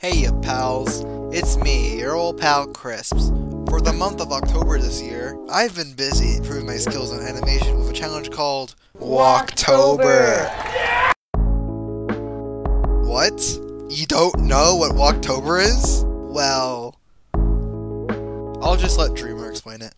Hey, you pals. It's me, your old pal Crisps. For the month of October this year, I've been busy improving my skills in animation with a challenge called Walktober. What? You don't know what Walktober is? Well, I'll just let Dreamer explain it.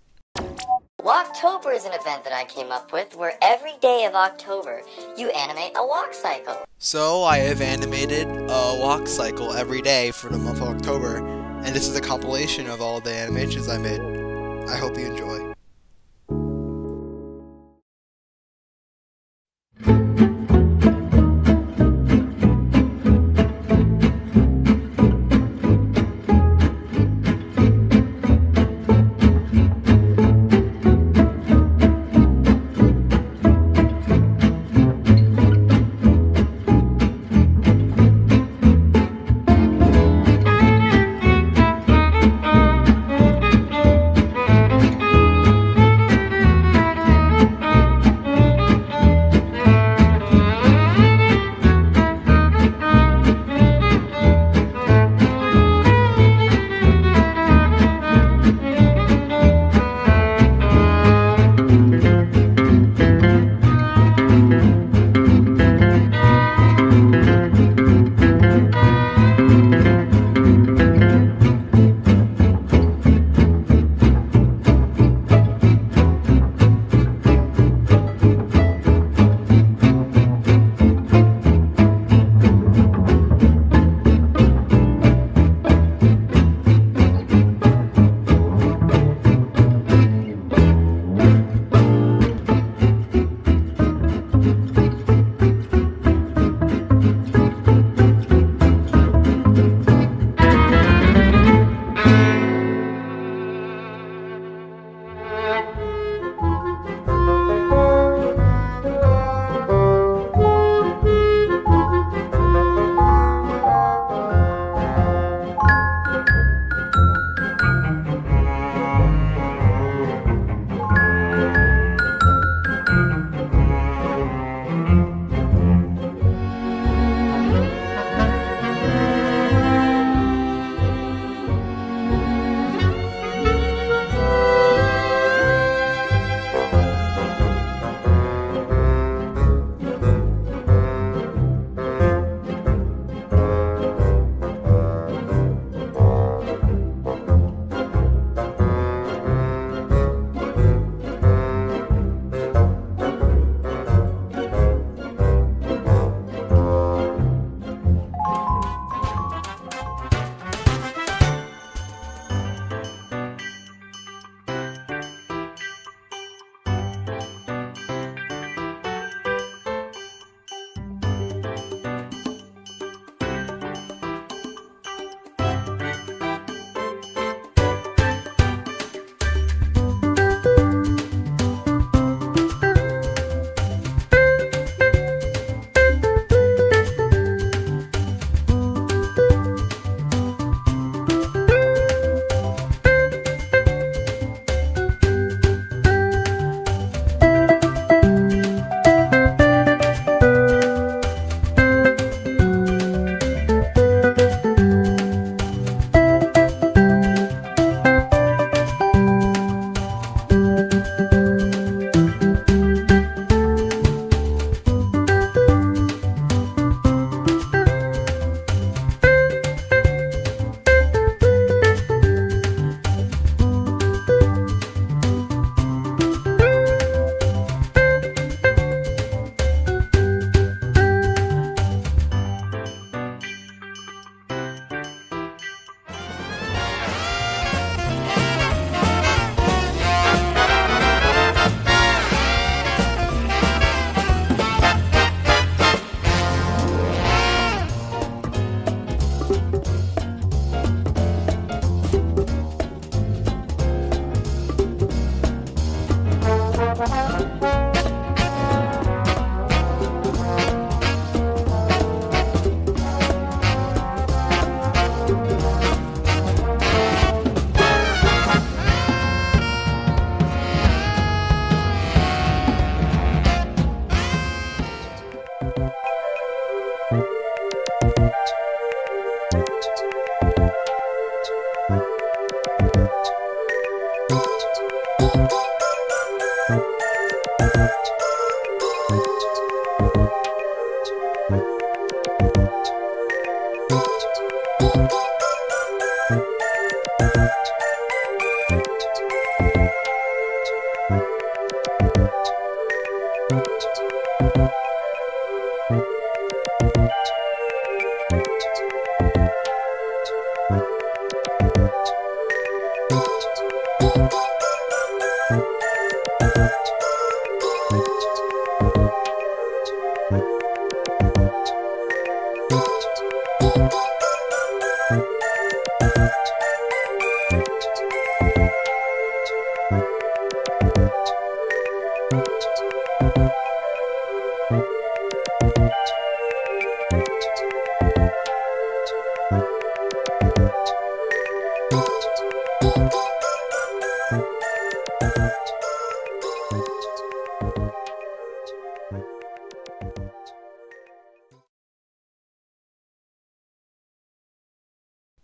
Walktober is an event that I came up with where every day of October you animate a walk cycle. So I have animated a walk cycle every day for the month of October, and this is a compilation of all the animations I made. I hope you enjoy.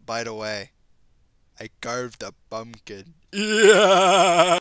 By the way, I carved a pumpkin. Yeah.